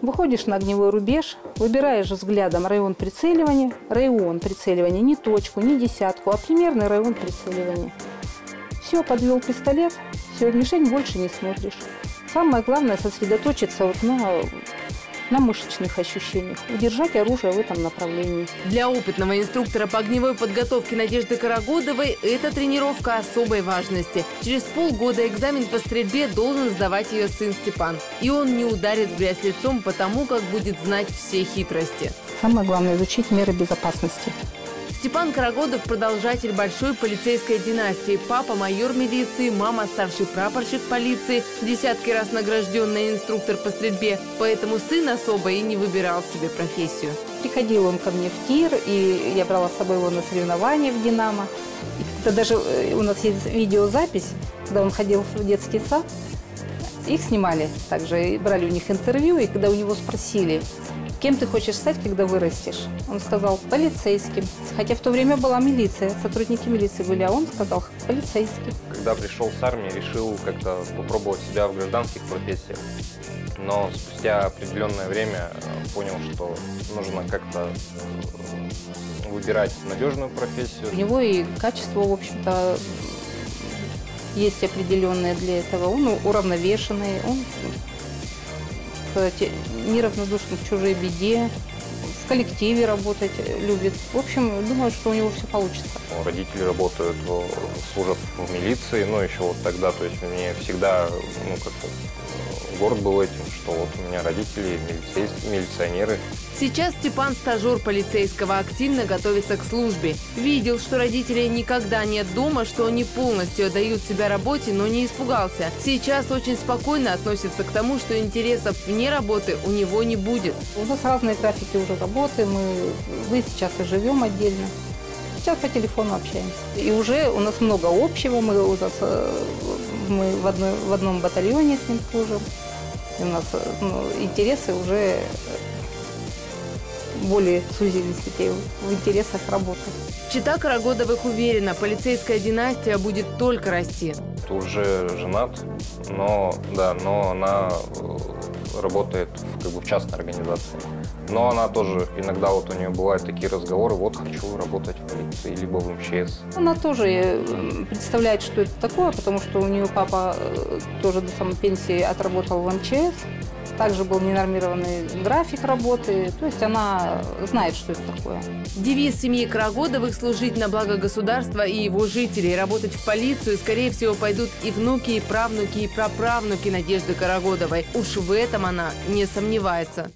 Выходишь на огневой рубеж, выбираешь взглядом район прицеливания, район прицеливания, не точку, не десятку, а примерный район прицеливания. Все, подвел пистолет, все, мишень больше не смотришь. Самое главное сосредоточиться вот на, на мышечных ощущениях, удержать оружие в этом направлении. Для опытного инструктора по огневой подготовке Надежды Карагодовой эта тренировка особой важности. Через полгода экзамен по стрельбе должен сдавать ее сын Степан. И он не ударит в грязь лицом, потому как будет знать все хитрости. Самое главное изучить меры безопасности. Степан Карагодов – продолжатель большой полицейской династии. Папа – майор милиции, мама – старший прапорщик полиции, десятки раз награжденный инструктор по стрельбе. Поэтому сын особо и не выбирал себе профессию. Приходил он ко мне в тир, и я брала с собой его на соревнования в «Динамо». И когда даже э, у нас есть видеозапись, когда он ходил в детский сад, их снимали также, и брали у них интервью, и когда у него спросили, кем ты хочешь стать, когда вырастешь, он сказал полицейским. Хотя в то время была милиция, сотрудники милиции были, а он сказал полицейским. Когда пришел с армии, решил как-то попробовать себя в гражданских профессиях. Но спустя определенное время э, понял, что нужно как-то э, выбирать надежную профессию. У него и качество, в общем-то, есть определенные для этого. Он уравновешенный, он сказать, неравнодушен к чужой беде, в коллективе работать любит. В общем, думаю, что у него все получится. Родители работают, э, служат в милиции, но еще вот тогда, то есть мне всегда, ну, как-то э, горд был этим, что вот у меня родители милицейские, милиционеры. Сейчас Степан, стажер полицейского, активно готовится к службе. Видел, что родителей никогда нет дома, что они полностью отдают себя работе, но не испугался. Сейчас очень спокойно относится к тому, что интересов вне работы у него не будет. У нас разные графики уже работы, мы, мы сейчас и живем отдельно. Сейчас по телефону общаемся. И уже у нас много общего, мы, у нас, э, мы в, одной, в одном батальоне с ним служим. И у нас ну, интересы уже более сузились такие в интересах работы. Чита Карагодовых уверена, полицейская династия будет только расти. Уже женат, но да, но она э, работает в, как бы в частной организации. Но она тоже иногда вот у нее бывают такие разговоры, вот хочу работать в полиции либо в МЧС. Она тоже э, представляет, что это такое, потому что у нее папа э, тоже до самой пенсии отработал в МЧС. Также был ненормированный график работы. То есть она знает, что это такое. Девиз семьи Карагодовых – служить на благо государства и его жителей. Работать в полицию, скорее всего, пойдут и внуки, и правнуки, и праправнуки Надежды Карагодовой. Уж в этом она не сомневается.